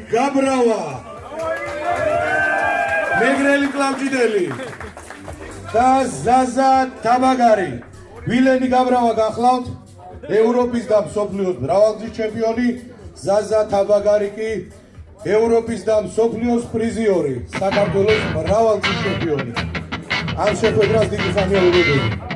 გაბრავა. მეგრელი კლავჭიდელი. და ზაზა თაბაგარი ვილენი გაბრავა გახლავთ. ევროპის და მსოფლიოს მრავალგზის ჩემპიონი. ზაზა თაბაგარი კი ევროპის და მსოფლიოს პრიზიორი. საქართველოს მრავალგზის ჩემპიონი. ამ შეხვედრას დიდი ხანია უროდები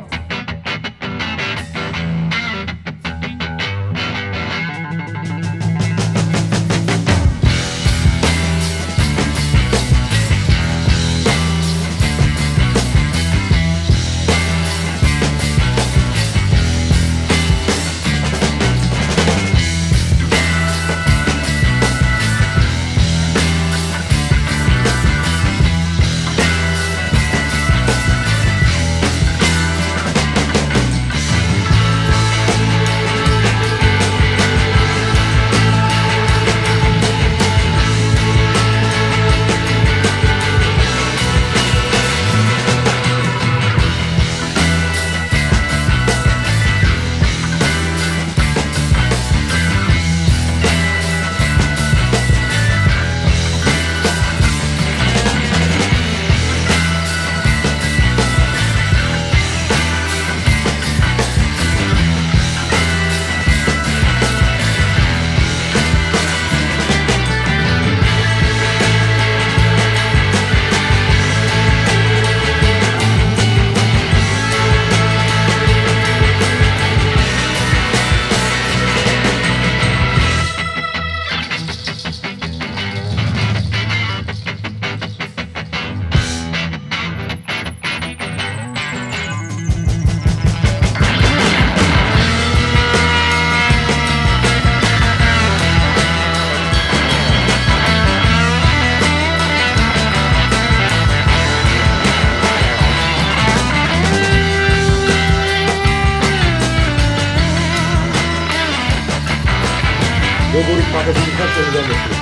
როგორი ფაქტორი ხარ შენ გამოსული?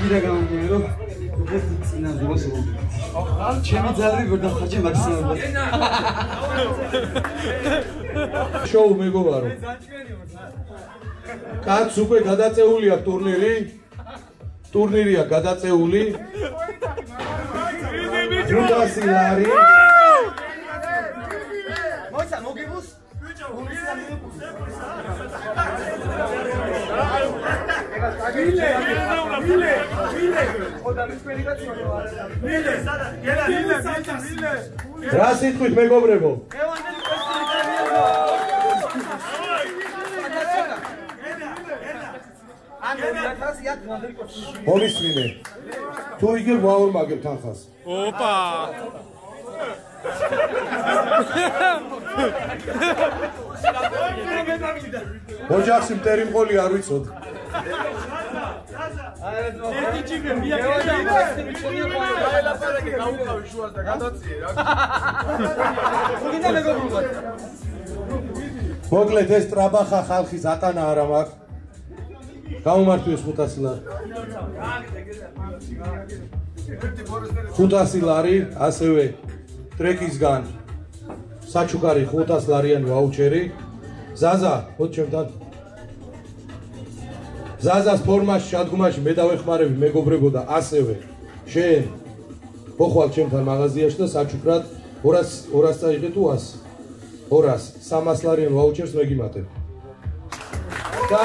კიდე გამიგე რომ უკვე წინა ვუდი. ან ჩემი ძალები ვერ დახარჯე მაქსიმალურად. შოუ მეგობარო. კაც უკვე გადაწეული აქვს ტურნირი. ტურნირია გადაწეული. ჯუდასი ლარი. მოგიბუს? მილე, მილე, მილე. ხოდა მისპერიკაციო. მილე, სადა? გელა, მილე, მილე. რა სიტყვით მეგობრებო? იათ მოდრიკოს. მომისმინე. თუ იგივე ვაორმაგებ თანხას. ოპა ოჯახში მტერი მყოლი არ ვიცოდ. ერთი ჯიბე მიაკეთა. დაელაპარაკე, გაუყავი შუას და გადაწიე რა. გინდა მეგობრულად. მოკლედ ეს ტრაბახა ხალხის ატანა არა მაქვს. გამომართვეს 500 ლარი. 500 ლარი, ასევე ტრეკისგან საჩუქარი 500 ლარიანი ვაუჩერი. ზაზა, მოდი ჩემთან. ზაზას ფორმაში, შადგმაში მე დავეხმარები მეგობრებო და ასევე შენ მოხვალ ჩემთან მაღაზიაში და საჩუქრად 200 200 წაიღე თუ 100 200 300 ლარიან ვაუჩერს მეგიმატებ. და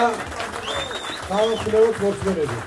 ხალხნეოთ მოწმენები.